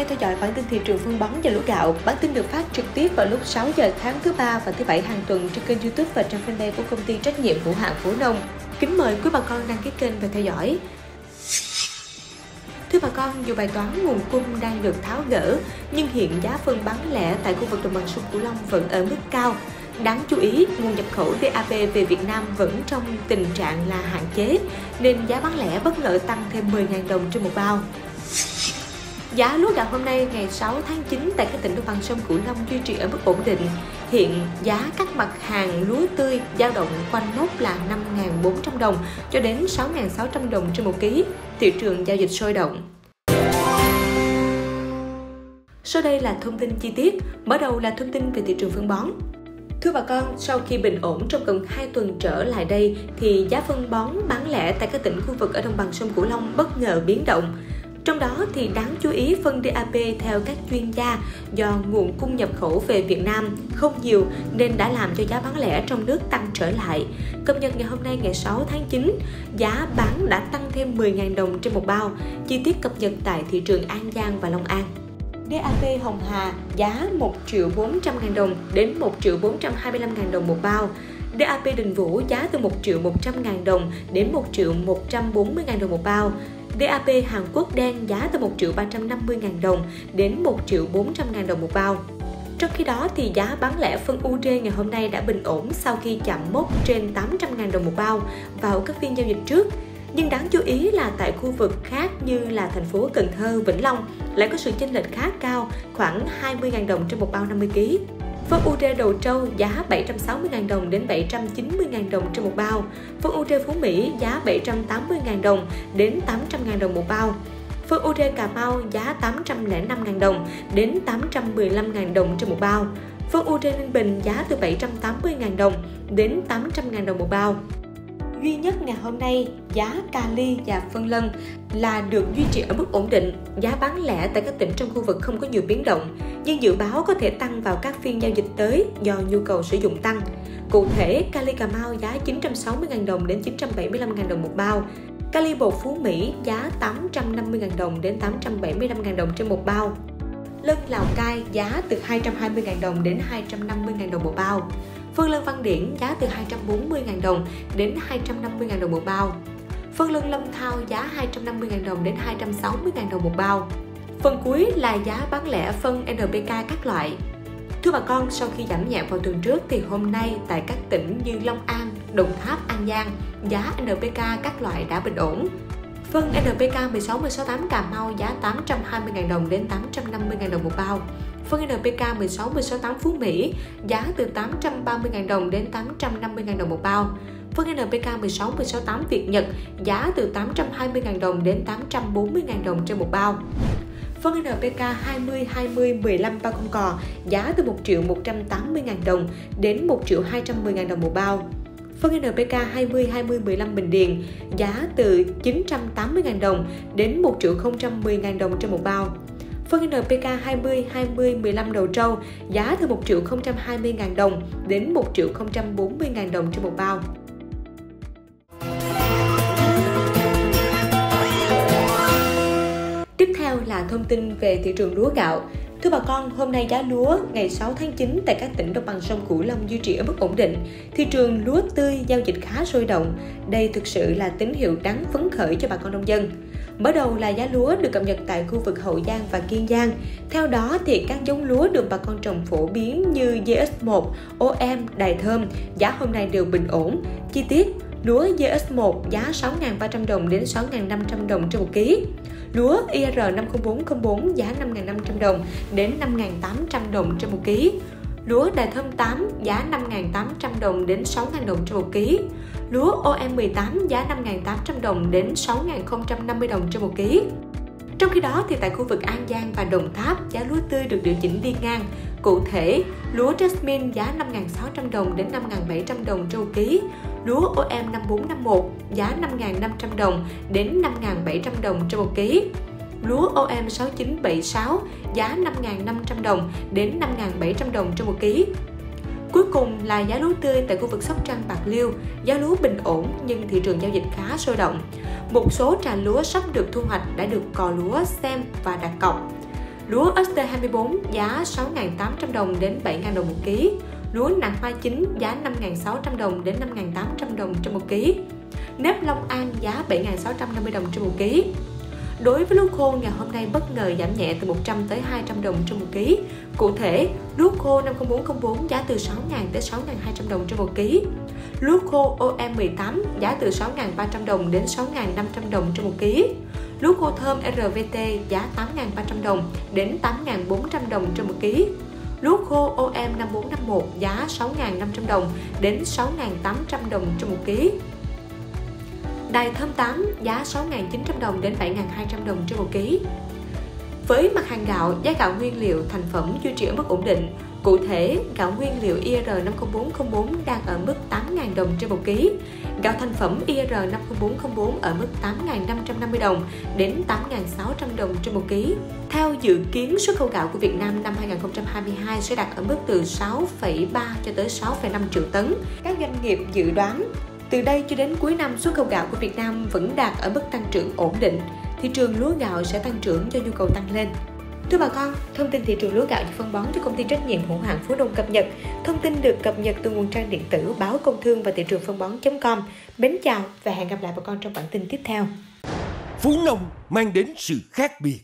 đang theo dõi bản tin thị trường phân bón và lúa gạo. Bản tin được phát trực tiếp vào lúc 6 giờ tháng thứ ba và thứ bảy hàng tuần trên kênh YouTube và trang fanpage của công ty trách nhiệm hữu hạn Phú Nông. Kính mời quý bà con đăng ký kênh và theo dõi. Thưa bà con, dù bài toán nguồn cung đang được tháo gỡ, nhưng hiện giá phân bán lẻ tại khu vực đồng bằng sông Cửu Long vẫn ở mức cao. Đáng chú ý, nguồn nhập khẩu DAP về Việt Nam vẫn trong tình trạng là hạn chế, nên giá bán lẻ bất ngờ tăng thêm 10.000 đồng trên một bao. Giá lúa gạo hôm nay ngày 6 tháng 9 tại các tỉnh đồng bằng sông Cửu Long duy trì ở mức ổn định. Hiện giá các mặt hàng lúa tươi dao động quanh mốc là 5.400 đồng cho đến 6.600 đồng trên một ký. Thị trường giao dịch sôi động. Sau đây là thông tin chi tiết. Mở đầu là thông tin về thị trường phân bón. Thưa bà con, sau khi bình ổn trong gần 2 tuần trở lại đây thì giá phân bón bán lẻ tại các tỉnh khu vực ở đồng bằng sông Cửu Long bất ngờ biến động. Trong đó thì đáng chú ý phân DAP theo các chuyên gia do nguồn cung nhập khẩu về Việt Nam không nhiều nên đã làm cho giá bán lẻ trong nước tăng trở lại. Cập nhật ngày hôm nay ngày 6 tháng 9, giá bán đã tăng thêm 10.000 đồng trên một bao, chi tiết cập nhật tại thị trường An Giang và Long An. DAP Hồng Hà giá 1 triệu 400 ngàn đồng đến 1 triệu 425 ngàn đồng một bao. DAP Đình Vũ giá từ 1 triệu 100 ngàn đồng đến 1 triệu 140 ngàn đồng một bao. DAP Hàn Quốc đen giá từ 1 triệu 350 ngàn đồng đến 1 triệu 400 ngàn đồng một bao. Trong khi đó thì giá bán lẻ phân UD ngày hôm nay đã bình ổn sau khi chạm mốc trên 800 ngàn đồng một bao vào các phiên giao dịch trước. Nhưng đáng chú ý là tại khu vực khác như là thành phố Cần Thơ, Vĩnh Long lại có sự chênh lệch khá cao, khoảng 20.000 đồng trên một bao 50 kg. Phân UD đầu trâu giá 760.000 đồng đến 790.000 đồng trên một bao. Phân UD Phú Mỹ giá 780.000 đồng đến 800.000 đồng một bao. Phân UD Cà Mau giá 805.000 đồng đến 815.000 đồng trên một bao. Phân UD Ninh Bình giá từ 780.000 đồng đến 800.000 đồng một bao duy nhất ngày hôm nay giá kali và phân lân là được duy trì ở mức ổn định. Giá bán lẻ tại các tỉnh trong khu vực không có nhiều biến động, nhưng dự báo có thể tăng vào các phiên giao dịch tới do nhu cầu sử dụng tăng. Cụ thể, kali Cà Mau giá 960.000 đồng đến 975.000 đồng một bao, kali bột Phú Mỹ giá 850.000 đồng đến 875.000 đồng trên một bao. Lân Lào Cai giá từ 220.000 đồng đến 250.000 đồng một bao. Phân lân Văn Điển giá từ 240.000 đồng đến 250.000 đồng một bao. Phân lân Lâm Thao giá 250.000 đồng đến 260.000 đồng một bao. Phần cuối là giá bán lẻ phân NPK các loại. Thưa bà con, sau khi giảm nhẹ vào tuần trước thì hôm nay tại các tỉnh như Long An, Đồng Tháp, An Giang, giá NPK các loại đã bình ổn. Phân NPK 16 168 Cà Mau giá 820.000 đồng đến 850.000 đồng một bao. Phân NPK 16 168 Phú Mỹ giá từ 830.000 đồng đến 850.000 đồng một bao. Phân NPK 16 168 Việt Nhật giá từ 820.000 đồng đến 840.000 đồng trên một bao. Phân NPK 20 20 15 bao con cò giá từ 1 triệu 180 ngàn đồng đến 1 triệu 210 ngàn đồng một bao. Phân NPK 20 20 15 Bình Điền, giá từ 980.000 đồng đến 1 triệu 010.000 đồng trên một bao. Phân NPK 20 20 15 đầu trâu, giá từ 1 triệu 020.000 đồng đến 1 triệu 040.000 đồng trên một bao. Tiếp theo là thông tin về thị trường lúa gạo. Thưa bà con, hôm nay giá lúa ngày 6 tháng 9 tại các tỉnh đồng bằng sông Cửu Long duy trì ở mức ổn định. Thị trường lúa tươi giao dịch khá sôi động. Đây thực sự là tín hiệu đáng phấn khởi cho bà con nông dân. Mở đầu là giá lúa được cập nhật tại khu vực Hậu Giang và Kiên Giang. Theo đó thì các giống lúa được bà con trồng phổ biến như GS1, OM, Đài Thơm giá hôm nay đều bình ổn. Chi tiết, lúa GS1 giá 6.300 đồng đến 6.500 đồng trên một ký. Lúa IR50404 giá 5.500 đồng đến 5.800 đồng trên một ký. Lúa Đài Thơm 8 giá 5.800 đồng đến 6.000 đồng trên một ký. Lúa OM18 giá 5.800 đồng đến 6.050 đồng trên một ký. Trong khi đó thì tại khu vực An Giang và Đồng Tháp, giá lúa tươi được điều chỉnh đi ngang. Cụ thể, lúa Jasmine giá 5.600 đồng đến 5.700 đồng trên một ký. Lúa OM 5451 giá 5.500 đồng đến 5.700 đồng trên 1 kg Lúa OM 6976 giá 5.500 đồng đến 5.700 đồng trên 1 kg. Cuối cùng là giá lúa tươi tại khu vực Sóc Trăng Bạc Liêu, giá lúa bình ổn nhưng thị trường giao dịch khá sôi động. Một số trà lúa sắp được thu hoạch đã được cò lúa xem và đặt cọc. Lúa ST24 giá 6.800 đồng đến 7.000 đồng một ký. Lúa nặng hoa chính giá 5.600 đồng đến 5.800 đồng trên một ký. Nếp Long An giá 7.650 đồng trên một ký. Đối với lúa khô ngày hôm nay bất ngờ giảm nhẹ từ 100 tới 200 đồng trên một ký. Cụ thể, lúa khô 50404 giá từ 6.000 tới 6.200 đồng trên một ký. Lúa khô OM18 giá từ 6.300 đồng đến 6.500 đồng trên một ký. Lúa khô thơm RVT giá 8.300 đồng đến 8.400 đồng trên một ký. Lúa khô OM5451 giá 6.500 đồng đến 6.800 đồng trên 1 kg. Đài thơm 8 giá 6.900 đồng đến 7.200 đồng trên 1 kg. Với mặt hàng gạo, giá gạo nguyên liệu thành phẩm duy trì ở mức ổn định. Cụ thể, gạo nguyên liệu IR 50404 đang ở mức 8.000 đồng trên 1 kg, Gạo thành phẩm IR 50404 ở mức 8.550 đồng đến 8.600 đồng trên 1 kg. Theo dự kiến, xuất khẩu gạo của Việt Nam năm 2022 sẽ đạt ở mức từ 6,3 cho tới 6,5 triệu tấn. Các doanh nghiệp dự đoán từ đây cho đến cuối năm, xuất khẩu gạo của Việt Nam vẫn đạt ở mức tăng trưởng ổn định. Thị trường lúa gạo sẽ tăng trưởng do nhu cầu tăng lên. Thưa bà con, thông tin thị trường lúa gạo được phân bón cho công ty trách nhiệm hữu hạn Phú Đông cập nhật. Thông tin được cập nhật từ nguồn trang điện tử báo công thương và thị trường phân bón.com. Mến chào và hẹn gặp lại bà con trong bản tin tiếp theo. Phú Nông mang đến sự khác biệt.